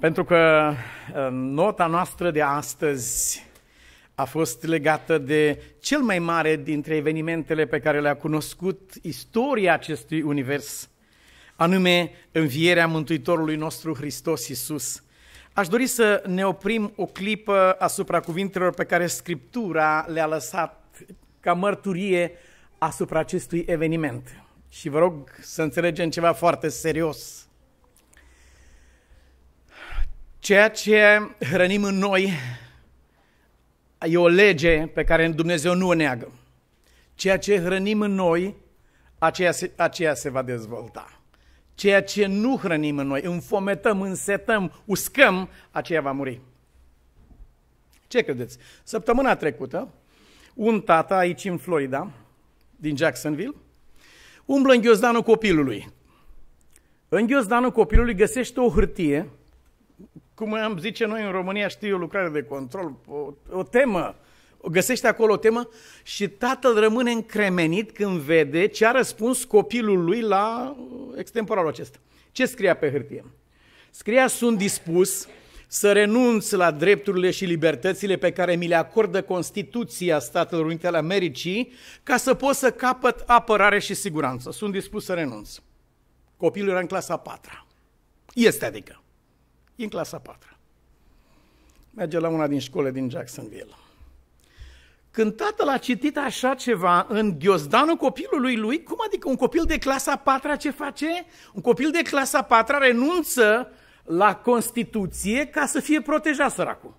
Pentru că uh, nota noastră de astăzi a fost legată de cel mai mare dintre evenimentele pe care le-a cunoscut istoria acestui univers, anume învierea Mântuitorului nostru Hristos Iisus. Aș dori să ne oprim o clipă asupra cuvintelor pe care Scriptura le-a lăsat ca mărturie asupra acestui eveniment. Și vă rog să înțelegem ceva foarte serios. Ceea ce hrănim în noi e o lege pe care Dumnezeu nu o neagă. Ceea ce hrănim în noi, aceea se, aceea se va dezvolta. Ceea ce nu hrănim în noi, înfometăm, însetăm, uscăm, aceea va muri. Ce credeți? Săptămâna trecută, un tată aici în Florida, din Jacksonville, umblă în ghiozdanul copilului. În ghiozdanul copilului găsește o hârtie, cum am zice noi în România, știu o lucrare de control, o, o temă, o găsește acolo o temă și tatăl rămâne încremenit când vede ce a răspuns copilul lui la extemporalul acesta. Ce scria pe hârtie? Scria, sunt dispus să renunț la drepturile și libertățile pe care mi le acordă Constituția Statelor Unite ale Americii ca să pot să capăt apărare și siguranță. Sunt dispus să renunț. Copilul era în clasa 4 Este adică. E în clasa 4 Merge la una din școle din Jacksonville. Când tatăl a citit așa ceva în ghiozdanul copilului lui, cum adică un copil de clasa 4 ce face? Un copil de clasa 4 renunță la Constituție ca să fie protejat săracul.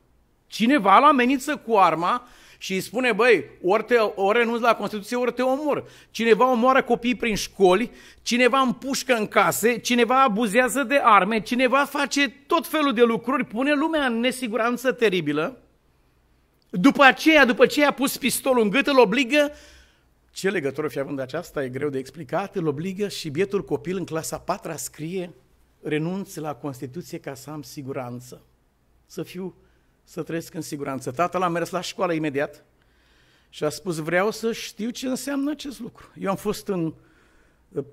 Cineva l amenință cu arma și îi spune, băi, ori, te, ori renunți la Constituție, ori te omor. Cineva omoară copii prin școli, cineva împușcă în case, cineva abuzează de arme, cineva face tot felul de lucruri, pune lumea în nesiguranță teribilă. După aceea, după ce a pus pistolul în gât, îl obligă ce legătură fi având aceasta, e greu de explicat, îl obligă și bietul copil în clasa 4 scrie renunț la Constituție ca să am siguranță, să fiu, să trăiesc în siguranță. Tatăl a mers la școală imediat și a spus, vreau să știu ce înseamnă acest lucru. Eu am fost în,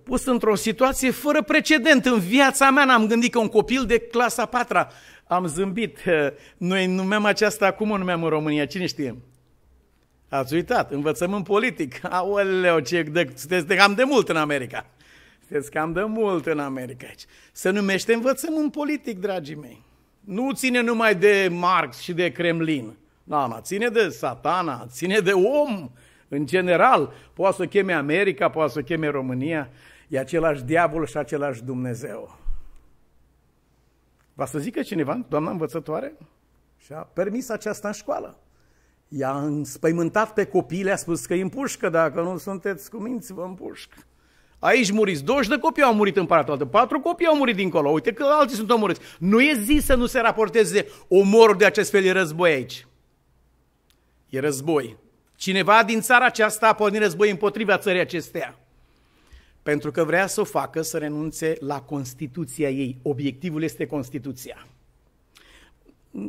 pus într-o situație fără precedent în viața mea, n-am gândit că un copil de clasa 4 am zâmbit. Noi numeam aceasta, acum o numeam în România, cine știe? Ați uitat, învățământ politic. Aoleu, ce de, sunteți de cam de mult în America. Sunteți cam de mult în America aici. Se numește învățământ politic, dragii mei. Nu ține numai de Marx și de Kremlin. Nu, nu, ține de satana, ține de om în general. Poate să cheme America, poate să cheme România. E același diavol și același Dumnezeu. Va să zică cineva, doamna învățătoare, și a permis aceasta în școală. I-a înspăimântat pe copii, le-a spus că îi împușcă, dacă nu sunteți cuminți, vă împușcă. Aici muriți 20 de copii au murit în partea altă, patru copii au murit dincolo, uite că alții sunt omorâți. Nu e zis să nu se raporteze omorul de acest fel, e război aici. E război. Cineva din țara aceasta a pornit război împotriva țării acesteia. Pentru că vrea să o facă să renunțe la Constituția ei. Obiectivul este Constituția.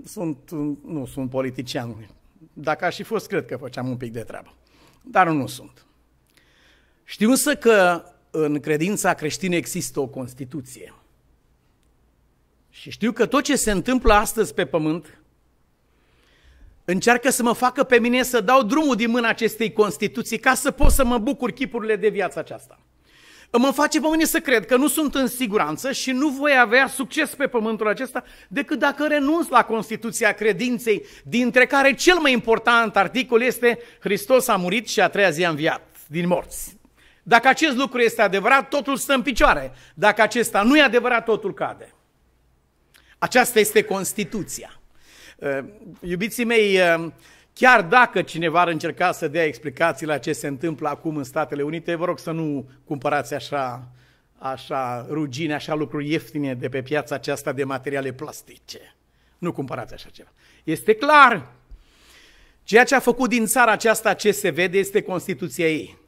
Sunt, nu sunt politician. Dacă aș fi fost, cred că făceam un pic de treabă. Dar nu sunt. Știu însă că în credința creștină există o Constituție. Și știu că tot ce se întâmplă astăzi pe pământ încearcă să mă facă pe mine să dau drumul din mâna acestei Constituții ca să pot să mă bucur chipurile de viața aceasta. Mă face pe mine să cred că nu sunt în siguranță și nu voi avea succes pe pământul acesta decât dacă renunț la Constituția credinței, dintre care cel mai important articol este Hristos a murit și a treia zi a înviat din morți. Dacă acest lucru este adevărat, totul stă în picioare. Dacă acesta nu e adevărat, totul cade. Aceasta este Constituția. Uh, iubiții mei, uh, chiar dacă cineva ar încerca să dea explicații la ce se întâmplă acum în Statele Unite, vă rog să nu cumpărați așa, așa rugine, așa lucruri ieftine de pe piața aceasta de materiale plastice. Nu cumpărați așa ceva. Este clar. Ceea ce a făcut din țara aceasta ce se vede este Constituția ei.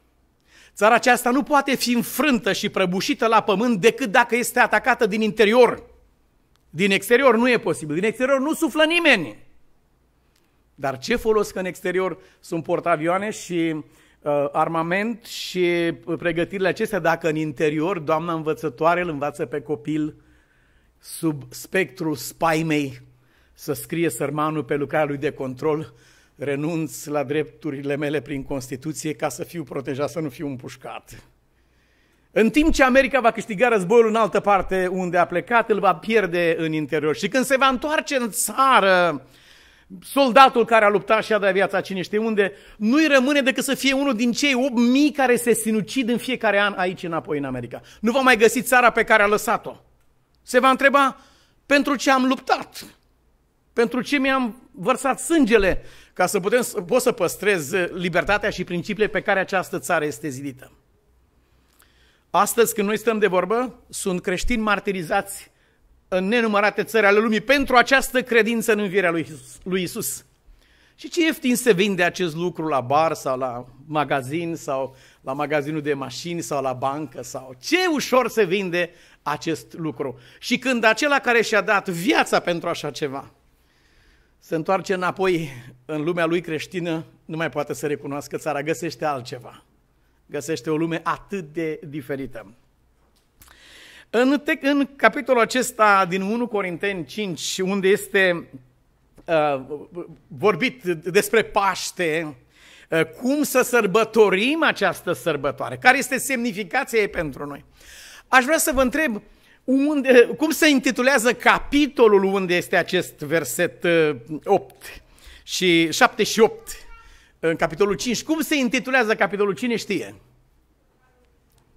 Țara aceasta nu poate fi înfrântă și prăbușită la pământ decât dacă este atacată din interior. Din exterior nu e posibil. Din exterior nu suflă nimeni. Dar ce folos că în exterior sunt portavioane și uh, armament și pregătirile acestea dacă în interior doamna învățătoare îl învață pe copil sub spectrul spaimei să scrie sărmanul pe lucrarea lui de control, renunț la drepturile mele prin Constituție ca să fiu protejat, să nu fiu împușcat. În timp ce America va câștiga războiul în altă parte unde a plecat, îl va pierde în interior. Și când se va întoarce în țară, soldatul care a luptat și a dat viața cine știe unde, nu-i rămâne decât să fie unul din cei 8.000 care se sinucid în fiecare an aici înapoi în America. Nu va mai găsi țara pe care a lăsat-o. Se va întreba pentru ce am luptat, pentru ce mi-am vărsat sângele, ca să putem, pot să păstrez libertatea și principiile pe care această țară este zidită. Astăzi, când noi stăm de vorbă, sunt creștini martirizați în nenumărate țări ale lumii pentru această credință în învierea lui Isus. Lui Isus. Și ce ieftin se vinde acest lucru la bar sau la magazin sau la magazinul de mașini sau la bancă sau ce ușor se vinde acest lucru. Și când acela care și-a dat viața pentru așa ceva se întoarce înapoi în lumea lui creștină, nu mai poate să recunoască țara, găsește altceva. Găsește o lume atât de diferită. În, te- în capitolul acesta din 1 Corinteni 5, unde este uh, vorbit despre Paște, uh, cum să sărbătorim această sărbătoare, care este semnificația ei pentru noi. Aș vrea să vă întreb unde, cum se intitulează capitolul unde este acest verset 8 uh, și 7 și 8 în capitolul 5. Cum se intitulează capitolul? Cine știe?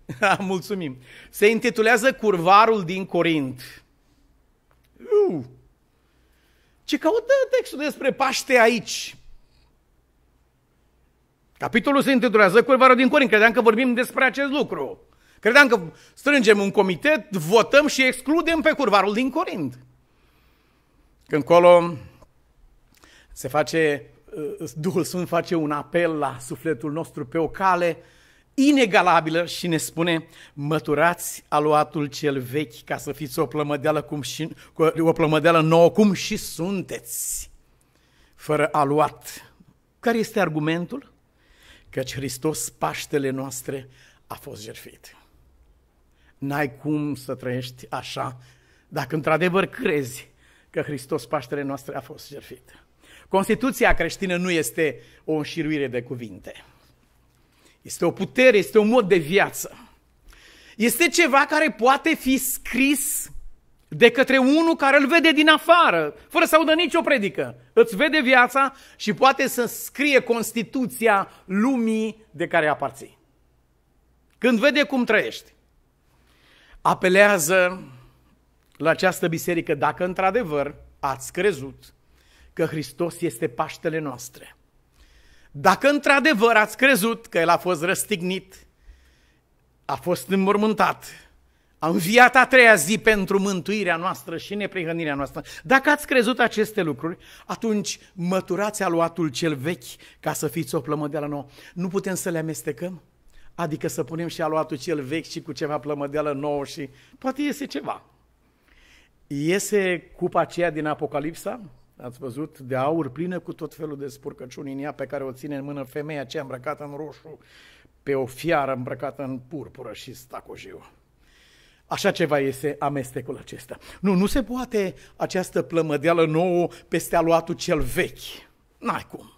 Mulțumim. Se intitulează Curvarul din Corint. Uh. Ce caută textul despre Paște aici? Capitolul se intitulează Curvarul din Corint. Credeam că vorbim despre acest lucru. Credeam că strângem un comitet, votăm și excludem pe Curvarul din Corint. Când colo se face, uh, Duhul Sfânt face un apel la sufletul nostru pe o cale inegalabilă și ne spune măturați aluatul cel vechi ca să fiți o plămădeală, cum și, o plămădeală nouă cum și sunteți, fără aluat. Care este argumentul? Căci Hristos, Paștele noastre, a fost jertfit. N-ai cum să trăiești așa dacă într-adevăr crezi că Hristos, Paștele noastre, a fost jertfit. Constituția creștină nu este o înșiruire de cuvinte. Este o putere, este un mod de viață. Este ceva care poate fi scris de către unul care îl vede din afară, fără să audă nicio predică. Îți vede viața și poate să scrie Constituția lumii de care aparții. Când vede cum trăiești, apelează la această biserică dacă într-adevăr ați crezut că Hristos este Paștele noastre dacă într-adevăr ați crezut că El a fost răstignit, a fost înmormântat, a înviat a treia zi pentru mântuirea noastră și neprihănirea noastră. Dacă ați crezut aceste lucruri, atunci măturați aluatul cel vechi ca să fiți o plămădeală nouă. Nu putem să le amestecăm? Adică să punem și aluatul cel vechi și cu ceva plămădeală nouă și poate iese ceva. Iese cupa aceea din Apocalipsa, Ați văzut de aur plină cu tot felul de spurcăciuni în ea pe care o ține în mână femeia aceea îmbrăcată în roșu pe o fiară îmbrăcată în purpură și stacojiu. Așa ceva este amestecul acesta. Nu, nu se poate această plămădeală nouă peste aluatul cel vechi. N-ai cum.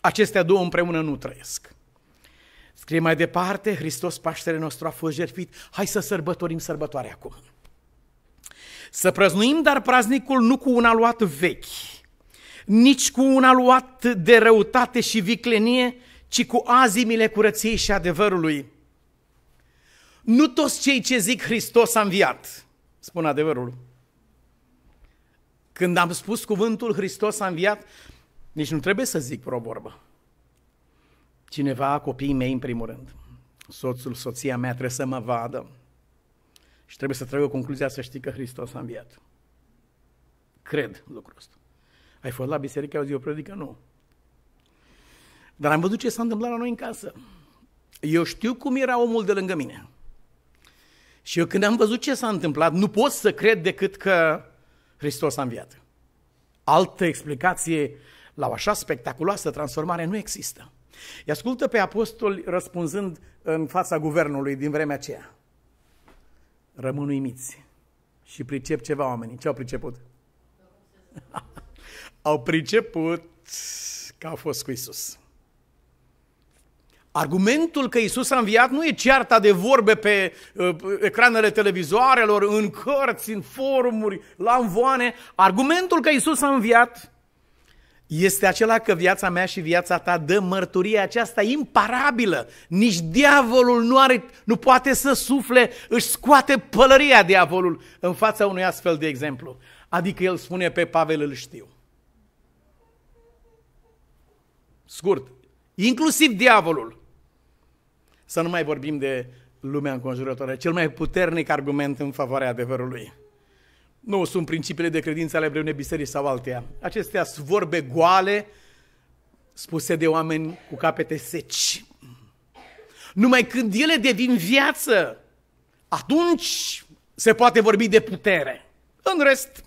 Acestea două împreună nu trăiesc. Scrie mai departe, Hristos Paștele nostru a fost jertfit, hai să sărbătorim sărbătoarea acum. Să prăznuim dar praznicul nu cu un aluat vechi, nici cu un aluat de răutate și viclenie, ci cu azimile curăției și adevărului. Nu toți cei ce zic Hristos a înviat, spun adevărul. Când am spus cuvântul Hristos a înviat, nici nu trebuie să zic vreo vorbă. Cineva, copiii mei în primul rând, soțul, soția mea trebuie să mă vadă, și trebuie să tragă concluzia să știi că Hristos a înviat. Cred lucrul ăsta. Ai fost la biserică, auzi o predică? Nu. Dar am văzut ce s-a întâmplat la noi în casă. Eu știu cum era omul de lângă mine. Și eu când am văzut ce s-a întâmplat, nu pot să cred decât că Hristos a înviat. Altă explicație la o așa spectaculoasă transformare nu există. Îi ascultă pe apostoli răspunzând în fața guvernului din vremea aceea rămân uimiți. Și pricep ceva oamenii. Ce au priceput? au priceput că au fost cu Isus. Argumentul că Isus a înviat nu e cearta de vorbe pe uh, ecranele televizoarelor, în cărți, în forumuri, la învoane. Argumentul că Isus a înviat este acela că viața mea și viața ta dă mărturie aceasta imparabilă. Nici diavolul nu, are, nu poate să sufle, își scoate pălăria diavolul în fața unui astfel de exemplu. Adică el spune pe Pavel îl știu. Scurt, inclusiv diavolul. Să nu mai vorbim de lumea înconjurătoare, cel mai puternic argument în favoarea adevărului. Nu sunt principiile de credință ale vreunei biserici sau alteia. Acestea sunt vorbe goale, spuse de oameni cu capete seci. Numai când ele devin viață, atunci se poate vorbi de putere. În rest,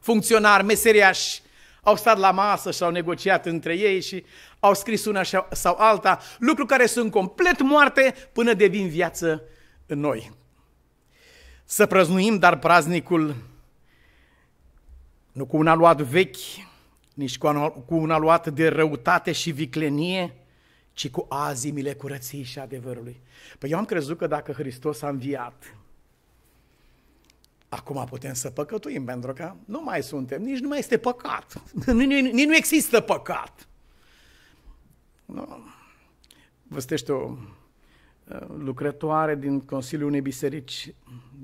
funcționari, meseriași, au stat la masă și au negociat între ei și au scris una sau alta, lucruri care sunt complet moarte până devin viață în noi. Să prăznuim dar praznicul nu cu un aluat vechi, nici cu un aluat de răutate și viclenie, ci cu azimile curăției și adevărului. Păi eu am crezut că dacă Hristos a înviat, acum putem să păcătuim, pentru că nu mai suntem, nici nu mai este păcat. Nici nu există păcat. Nu. Văstește o uh, lucrătoare din Consiliul unei biserici.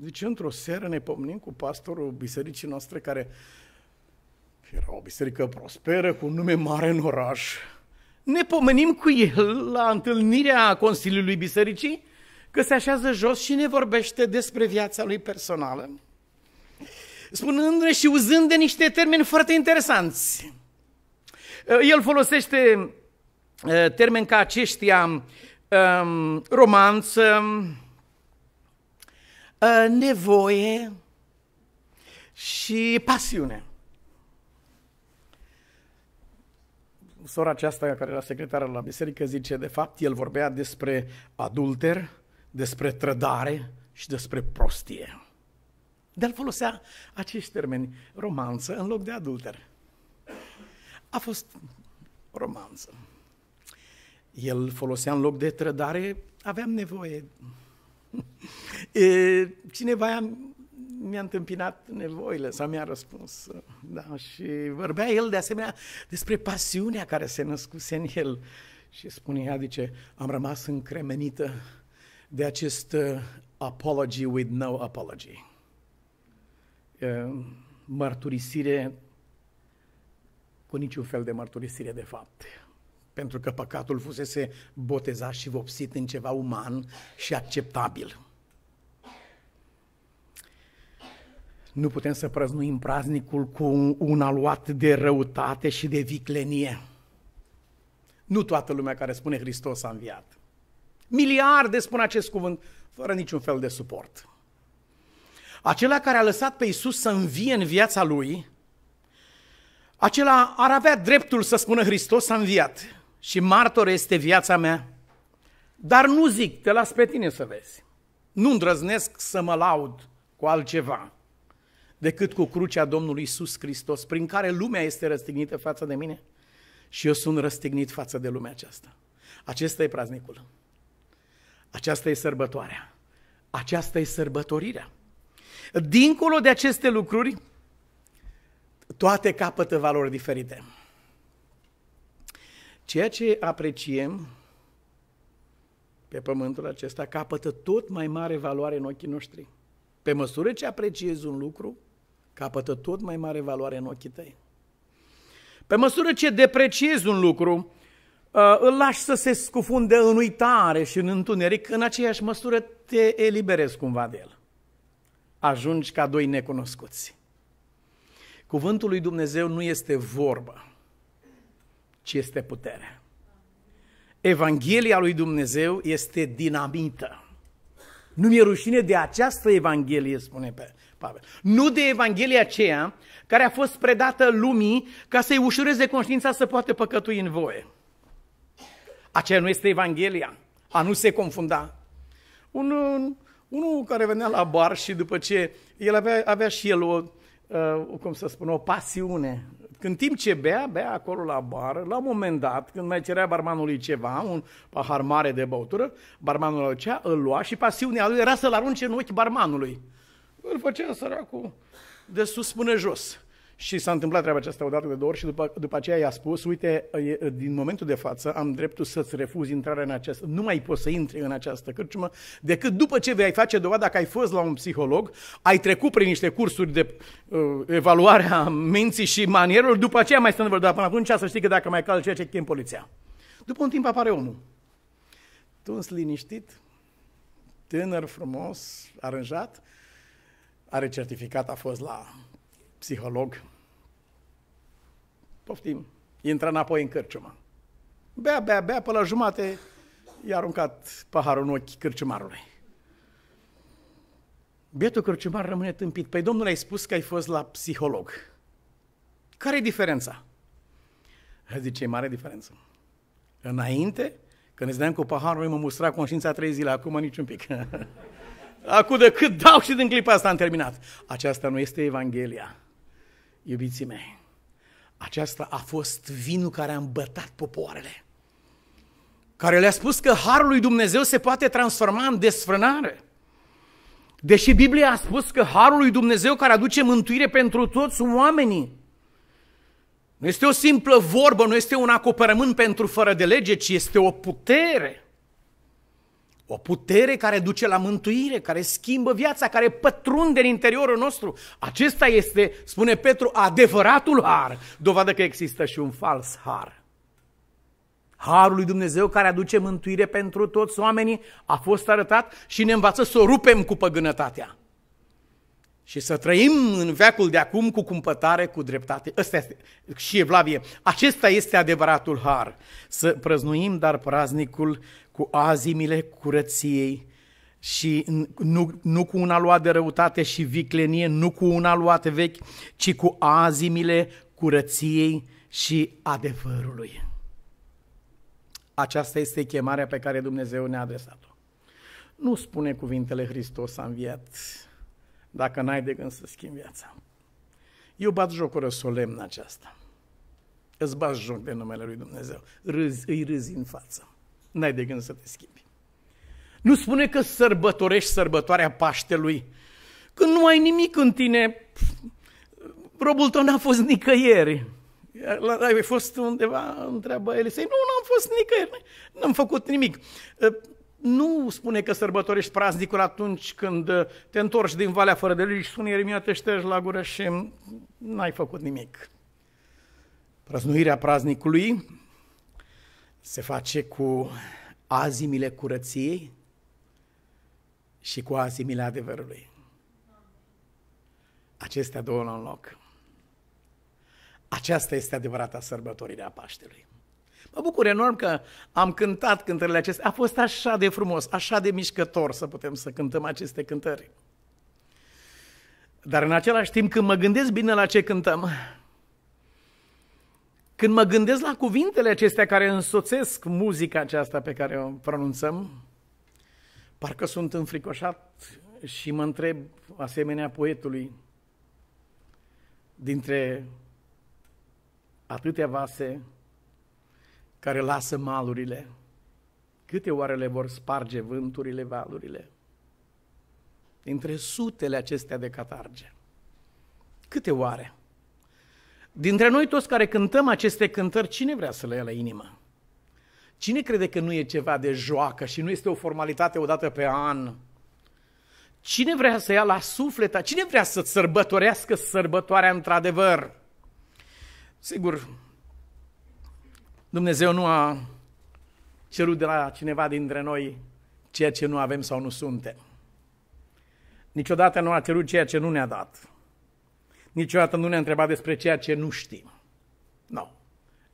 Zice, într-o seară ne pomnim cu pastorul bisericii noastre care era o biserică prosperă cu un nume mare în oraș. Ne pomenim cu el la întâlnirea Consiliului Bisericii că se așează jos și ne vorbește despre viața lui personală. Spunându-ne și uzând de niște termeni foarte interesanți. El folosește uh, termeni ca aceștia, um, romanță, uh, nevoie și pasiune. sora aceasta care era secretară la biserică zice, de fapt, el vorbea despre adulter, despre trădare și despre prostie. De-al folosea acești termeni, romanță în loc de adulter. A fost romanță. El folosea în loc de trădare, aveam nevoie. Cineva mi-a întâmpinat nevoile sau mi-a răspuns. Da, și vorbea el de asemenea despre pasiunea care se născuse în el. Și spunea, zice, am rămas încremenită de acest uh, apology with no apology. Uh, mărturisire cu niciun fel de mărturisire de fapt. Pentru că păcatul fusese botezat și vopsit în ceva uman și acceptabil. Nu putem să prăznuim praznicul cu un aluat de răutate și de viclenie. Nu toată lumea care spune Hristos a înviat. Miliarde spun acest cuvânt fără niciun fel de suport. Acela care a lăsat pe Iisus să învie în viața lui, acela ar avea dreptul să spună Hristos a înviat și martor este viața mea. Dar nu zic, te las pe tine să vezi. Nu îndrăznesc să mă laud cu altceva decât cu crucea Domnului Isus Hristos, prin care lumea este răstignită față de mine și eu sunt răstignit față de lumea aceasta. Acesta e praznicul. Aceasta e sărbătoarea. Aceasta e sărbătorirea. Dincolo de aceste lucruri, toate capătă valori diferite. Ceea ce apreciem pe pământul acesta capătă tot mai mare valoare în ochii noștri. Pe măsură ce apreciezi un lucru, capătă tot mai mare valoare în ochii tăi. Pe măsură ce depreciezi un lucru, uh, îl lași să se scufunde în uitare și în întuneric, în aceeași măsură te eliberezi cumva de el. Ajungi ca doi necunoscuți. Cuvântul lui Dumnezeu nu este vorbă, ci este putere. Evanghelia lui Dumnezeu este dinamită. Nu mi-e rușine de această Evanghelie, spune pe Pavel. Nu de Evanghelia aceea care a fost predată lumii ca să-i ușureze conștiința să poată păcătui în voie. Aceea nu este Evanghelia, a nu se confunda. Un, un, Unul care venea la bar și după ce el avea, avea și el o, uh, cum să spun, o pasiune. Când timp ce bea, bea acolo la bar, la un moment dat, când mai cerea barmanului ceva, un pahar mare de băutură, barmanul îl cea, îl lua și pasiunea lui era să-l arunce în ochi barmanului. Îl făcea săracul de sus până jos. Și s-a întâmplat treaba aceasta odată de două ori și după, după aceea i-a spus, uite, din momentul de față am dreptul să-ți refuzi intrarea în această, nu mai poți să intri în această cârciumă, decât după ce vei face dovada că ai fost la un psiholog, ai trecut prin niște cursuri de uh, evaluare a minții și manierul, după aceea mai stăm dar până atunci să știi că dacă mai calci ceea ce chem poliția. După un timp apare omul. Tuns liniștit, tânăr, frumos, aranjat, are certificat, a fost la psiholog. Poftim, intră înapoi în cârciumă. Bea, bea, bea, până la jumate i-a aruncat paharul în ochi cârciumarului. Bietul cârciumar rămâne tâmpit. Păi domnule, ai spus că ai fost la psiholog. Care e diferența? Zice, e mare diferență. Înainte, când îți dăm cu paharul, mă mustra conștiința trei zile, acum niciun pic. acum de cât dau și din clipa asta am terminat. Aceasta nu este Evanghelia. Iubiții mei, aceasta a fost vinul care a îmbătat popoarele, care le-a spus că Harul lui Dumnezeu se poate transforma în desfrânare. Deși Biblia a spus că Harul lui Dumnezeu care aduce mântuire pentru toți oamenii, nu este o simplă vorbă, nu este un acoperământ pentru fără de lege, ci este o putere. O putere care duce la mântuire, care schimbă viața, care pătrunde în interiorul nostru. Acesta este, spune Petru, adevăratul har, dovadă că există și un fals har. Harul lui Dumnezeu care aduce mântuire pentru toți oamenii a fost arătat și ne învață să o rupem cu păgânătatea. Și să trăim în veacul de acum cu cumpătare, cu dreptate. Ăsta este, și Evlavie, acesta este adevăratul har. Să prăznuim dar praznicul cu azimile curăției și nu, nu cu un aluat de răutate și viclenie, nu cu un aluat vechi, ci cu azimile curăției și adevărului. Aceasta este chemarea pe care Dumnezeu ne-a adresat-o. Nu spune cuvintele Hristos a înviat dacă n-ai de gând să schimbi viața. Eu bat jocură solemnă aceasta. Îți bat joc de numele lui Dumnezeu. Râzi, îi râzi în față n-ai de gând să te schimbi. Nu spune că sărbătorești sărbătoarea Paștelui, când nu ai nimic în tine, robul tău n-a fost nicăieri. Ai fost undeva, întreabă Elisei, nu, n-am fost nicăieri, n-am făcut nimic. Ă, nu spune că sărbătorești praznicul atunci când te întorci din Valea fără de legi și spune Ieremia, te ștergi la gură și n-ai făcut nimic. Prăznuirea praznicului se face cu azimile curăției și cu azimile adevărului. Acestea două la un loc. Aceasta este adevărata sărbătorire a Paștelui. Mă bucur enorm că am cântat cântările acestea. A fost așa de frumos, așa de mișcător să putem să cântăm aceste cântări. Dar în același timp, când mă gândesc bine la ce cântăm, când mă gândesc la cuvintele acestea care însoțesc muzica aceasta pe care o pronunțăm, parcă sunt înfricoșat și mă întreb, asemenea poetului, dintre atâtea vase care lasă malurile, câte oare le vor sparge vânturile, valurile? Dintre sutele acestea de catarge, câte oare? Dintre noi toți care cântăm aceste cântări, cine vrea să le ia la inimă? Cine crede că nu e ceva de joacă și nu este o formalitate odată pe an? Cine vrea să ia la suflet? Cine vrea să sărbătorească sărbătoarea într-adevăr? Sigur, Dumnezeu nu a cerut de la cineva dintre noi ceea ce nu avem sau nu suntem. Niciodată nu a cerut ceea ce nu ne-a dat. Niciodată nu ne-a întrebat despre ceea ce nu știm. Nu. No.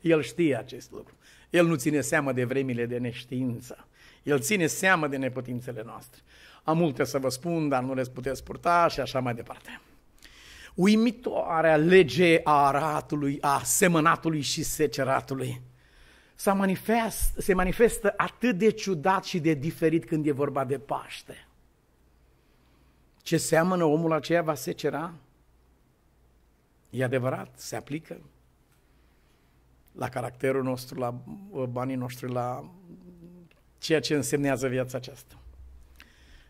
El știe acest lucru. El nu ține seamă de vremile de neștiință. El ține seamă de neputințele noastre. Am multe să vă spun, dar nu le puteți purta și așa mai departe. Uimitoarea lege a aratului, a semănatului și seceratului se manifestă, se manifestă atât de ciudat și de diferit când e vorba de Paște. Ce seamănă omul aceea va secera? E adevărat, se aplică la caracterul nostru, la banii noștri, la ceea ce însemnează viața aceasta.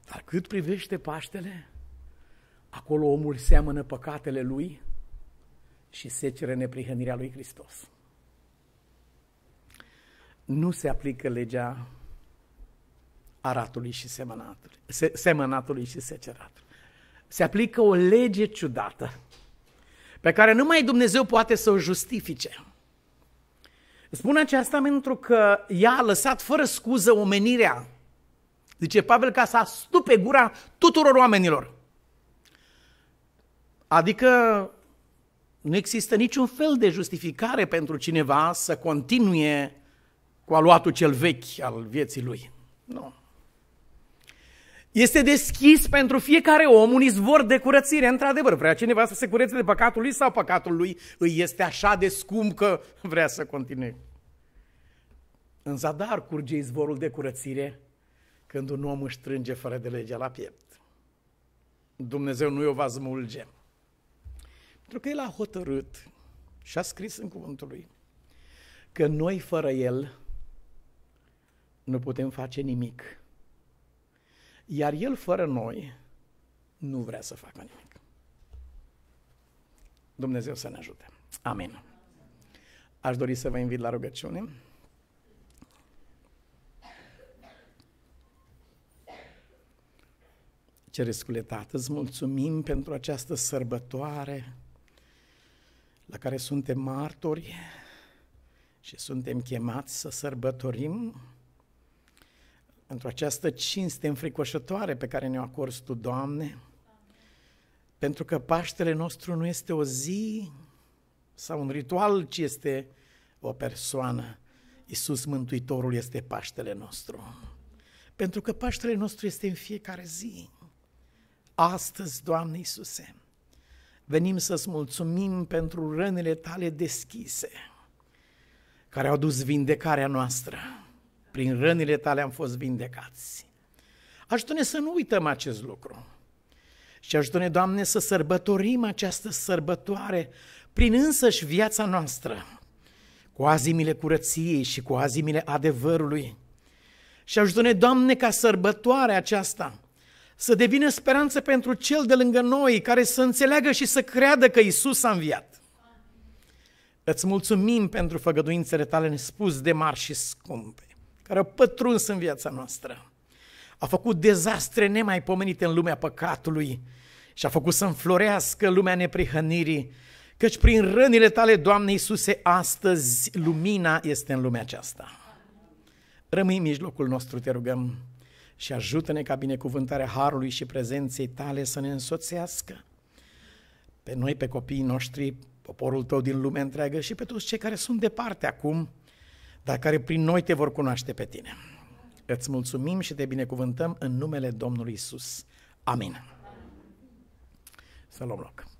Dar cât privește Paștele, acolo omul seamănă păcatele lui și secere neprihănirea lui Hristos. Nu se aplică legea aratului și semănatului, se, semănatului și seceratului. Se aplică o lege ciudată pe care numai Dumnezeu poate să o justifice. Spun aceasta pentru că ea a lăsat fără scuză omenirea. Zice Pavel ca să astupe gura tuturor oamenilor. Adică nu există niciun fel de justificare pentru cineva să continue cu aluatul cel vechi al vieții lui. Nu. Este deschis pentru fiecare om un izvor de curățire, într-adevăr. Vrea cineva să se curețe de păcatul lui sau păcatul lui îi este așa de scump că vrea să continue. În zadar curge izvorul de curățire când un om își strânge fără de legea la piept. Dumnezeu nu o va smulge. Pentru că El a hotărât și a scris în cuvântul Lui că noi fără El nu putem face nimic. Iar El fără noi nu vrea să facă nimic. Dumnezeu să ne ajute. Amin. Aș dori să vă invit la rugăciune. Cerescule Tată, îți mulțumim pentru această sărbătoare la care suntem martori și suntem chemați să sărbătorim pentru această cinste înfricoșătoare pe care ne-o acorzi Tu, Doamne, pentru că Paștele nostru nu este o zi sau un ritual, ci este o persoană. Iisus Mântuitorul este Paștele nostru. Pentru că Paștele nostru este în fiecare zi. Astăzi, Doamne Iisuse, venim să-ți mulțumim pentru rănile tale deschise, care au dus vindecarea noastră. Prin rănile tale am fost vindecați. Ajută-ne să nu uităm acest lucru. Și ajută-ne, Doamne, să sărbătorim această sărbătoare prin însăși viața noastră, cu azimile curăției și cu azimile adevărului. Și ajută-ne, Doamne, ca sărbătoarea aceasta să devină speranță pentru cel de lângă noi, care să înțeleagă și să creadă că Isus a înviat. Îți mulțumim pentru făgăduințele tale nespus de mari și scumpe, care au pătruns în viața noastră. A făcut dezastre nemaipomenite în lumea păcatului și a făcut să înflorească lumea neprihănirii, căci prin rănile tale, Doamne Iisuse, astăzi lumina este în lumea aceasta. Rămâi în mijlocul nostru, te rugăm, și ajută-ne ca binecuvântarea Harului și prezenței tale să ne însoțească pe noi, pe copiii noștri, poporul tău din lumea întreagă și pe toți cei care sunt departe acum, dar care prin noi te vor cunoaște pe tine. Îți mulțumim și te binecuvântăm în numele Domnului Isus. Amin. Să luăm loc.